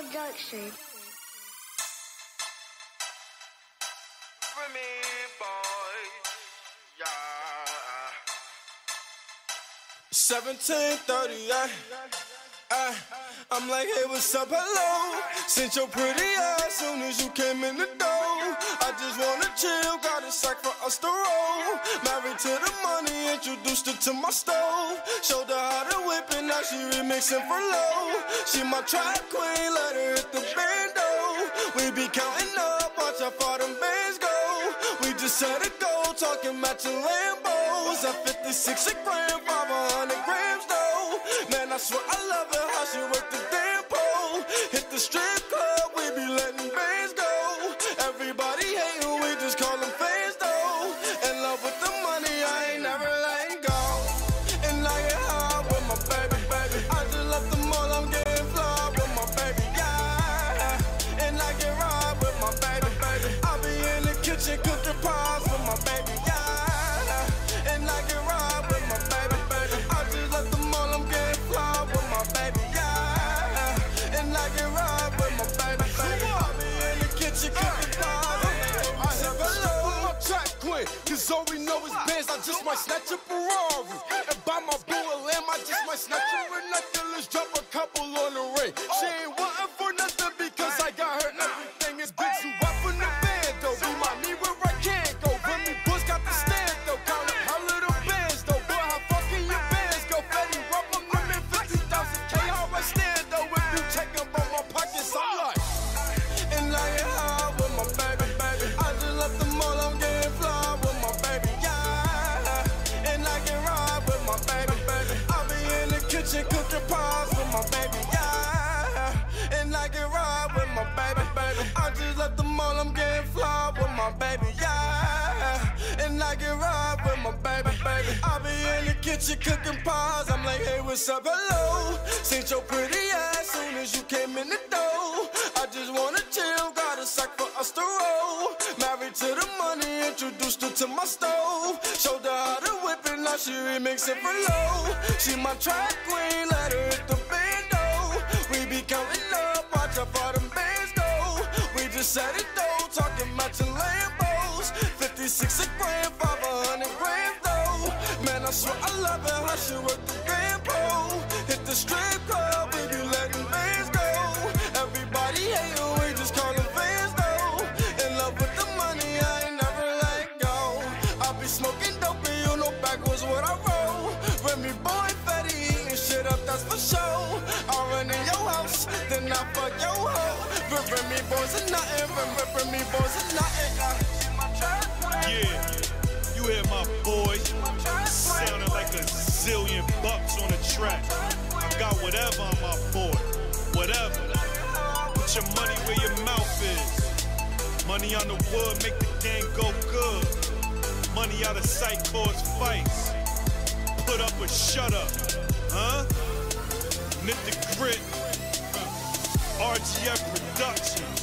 Production. Remy boy, yeah. 1738. Uh, I'm like, hey, what's up, hello? Since your pretty ass soon as you came in the door. I just wanna chill, got a sack for us to roll. Married to the money, introduced her to my stove. Showed her how to whip it, now she remixing for low. She my track queen, let her hit the bando. We be counting up, watch how far them bands go. We just set a goal, talking matching Lambos. At 56 a gram, 500 grams though. Man, I swear I know is bands. I just might snatch a Ferrari. And buy my boo a lamb, I just might snatch her a necklace, drop a couple on the ring. She ain't baby. I just left the mall, I'm getting fly with my baby, yeah. And I get ride with my baby, baby. I be in the kitchen cooking pies. I'm like, hey, what's up, hello? Seen your pretty ass soon as you came in the door. I just wanna chill, got a sack for us to roll. Married to the money, introduced her to my stove. Showed her how to whip it, now she remixing for low. She my track queen, let her hit the I swear I love it, how she work the pole. Hit the strip club, be letting bands go. Everybody hating, we just call them fans though. In love with the money, I ain't never let go. I be smoking dope and you know backwards what I roll. Remy boy, fatty eating shit up, that's for sure. I run in your house, then I fuck your hoe. Remy boys are nothing, Remy, boys are nothing. Uh, Whatever on my board, whatever. Put your money where your mouth is. Money on the wood make the game go good. Money out of sight cause fights. Put up or shut up, huh? Knit the grit. RGF Productions.